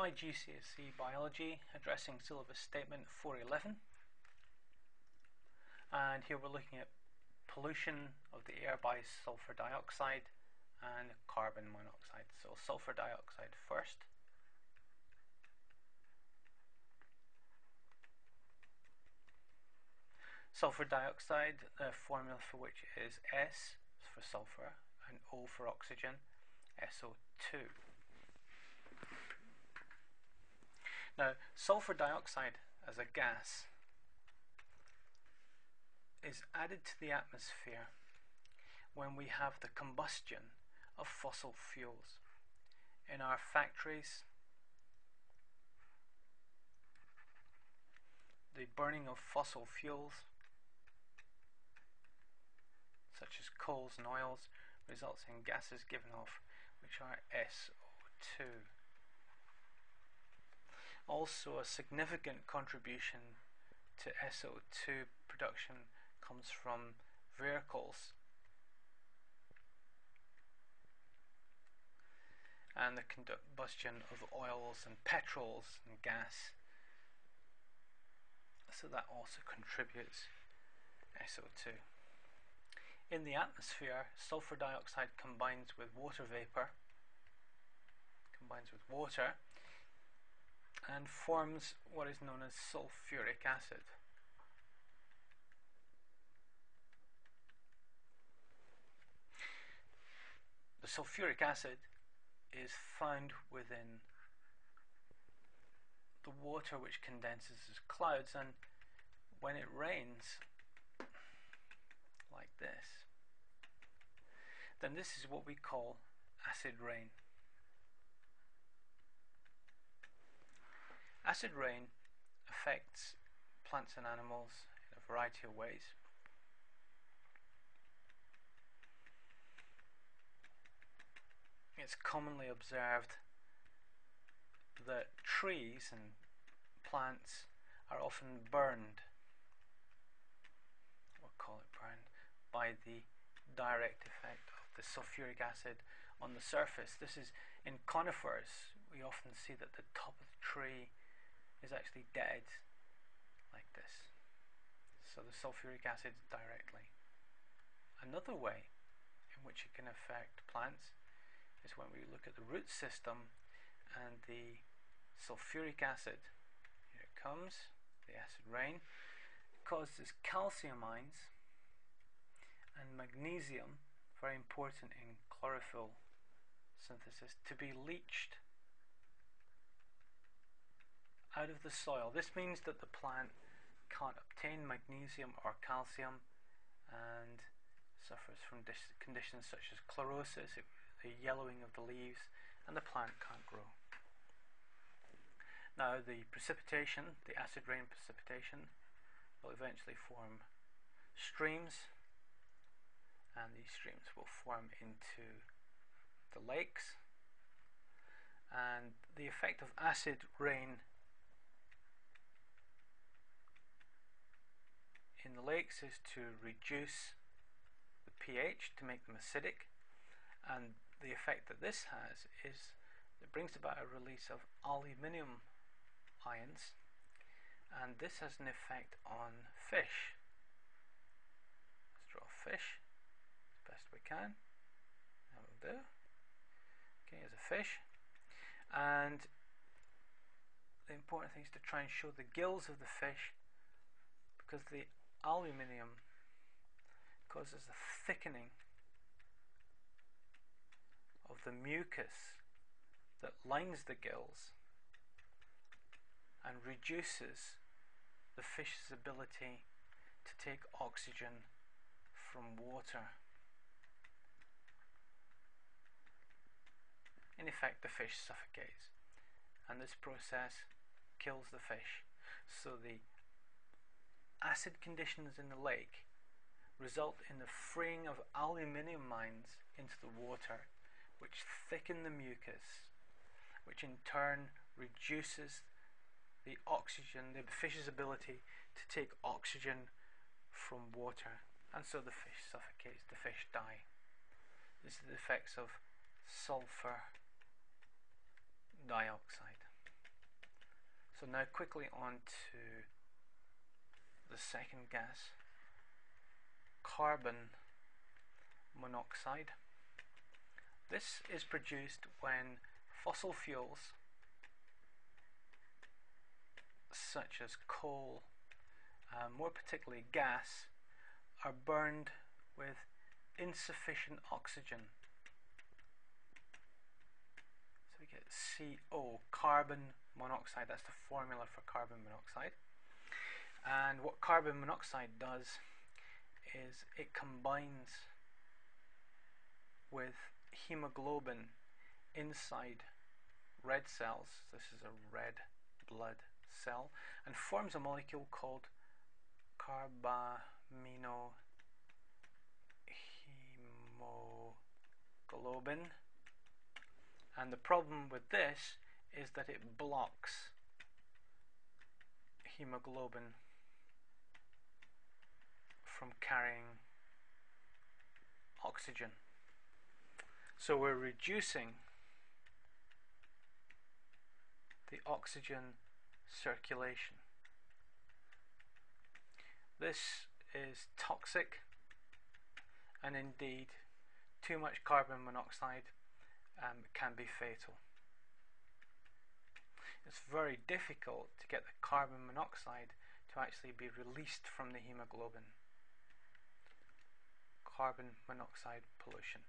IGCSE Biology addressing syllabus statement 411 and here we're looking at pollution of the air by sulfur dioxide and carbon monoxide. So sulfur dioxide first. Sulfur dioxide, the formula for which is S for sulfur and O for oxygen, SO2. Now, sulfur dioxide as a gas is added to the atmosphere when we have the combustion of fossil fuels in our factories, the burning of fossil fuels such as coals and oils results in gases given off which are SO2. Also a significant contribution to SO2 production comes from vehicles. And the combustion of oils and petrols and gas. So that also contributes SO2. In the atmosphere, sulfur dioxide combines with water vapor, combines with water, and forms what is known as sulfuric acid. The sulfuric acid is found within the water which condenses as clouds and when it rains like this then this is what we call acid rain. Acid rain affects plants and animals in a variety of ways. it's commonly observed that trees and plants are often burned, we'll call it burned, by the direct effect of the sulfuric acid on the surface. This is in conifers, we often see that the top of the tree is actually dead, like this. So the sulfuric acid directly. Another way in which it can affect plants is when we look at the root system and the sulfuric acid. Here it comes, the acid rain, causes calcium ions and magnesium, very important in chlorophyll synthesis, to be leached out of the soil. This means that the plant can't obtain magnesium or calcium and suffers from conditions such as chlorosis. The yellowing of the leaves and the plant can't grow. Now the precipitation, the acid rain precipitation, will eventually form streams and these streams will form into the lakes and the effect of acid rain is to reduce the pH to make them acidic and the effect that this has is it brings about a release of aluminium ions and this has an effect on fish. Let's draw fish as best we can. That will do. Okay, here's a fish. And the important thing is to try and show the gills of the fish because the aluminium causes a thickening of the mucus that lines the gills and reduces the fish's ability to take oxygen from water. In effect, the fish suffocates, and this process kills the fish. So, the acid conditions in the lake result in the freeing of aluminium ions into the water which thicken the mucus, which in turn reduces the oxygen, the fish's ability to take oxygen from water, and so the fish suffocates, the fish die. This is the effects of sulfur dioxide. So now quickly on to the second gas, carbon monoxide. This is produced when fossil fuels such as coal, uh, more particularly gas, are burned with insufficient oxygen. So we get CO, carbon monoxide, that's the formula for carbon monoxide. And what carbon monoxide does is it combines with hemoglobin inside red cells. This is a red blood cell and forms a molecule called carbaminohemoglobin. And the problem with this is that it blocks hemoglobin from carrying oxygen. So we're reducing the oxygen circulation. This is toxic and indeed too much carbon monoxide um, can be fatal. It's very difficult to get the carbon monoxide to actually be released from the hemoglobin. Carbon monoxide pollution.